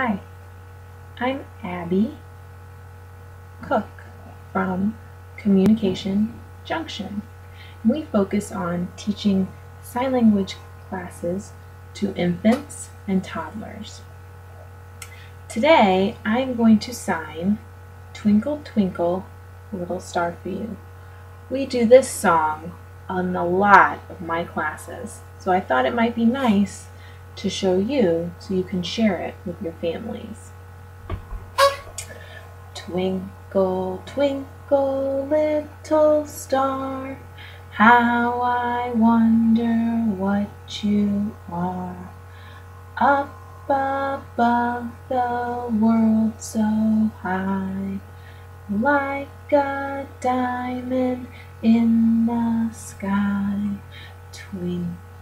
Hi, I'm Abbey Cook from Communication Junction. We focus on teaching sign language classes to infants and toddlers. Today I'm going to sign Twinkle Twinkle Little Star for You. We do this song on a lot of my classes, so I thought it might be nice to show you so you can share it with your families. Twinkle, twinkle, little star, how I wonder what you are. Up above the world so high, like a diamond in the sky. Twinkle,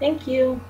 Thank you.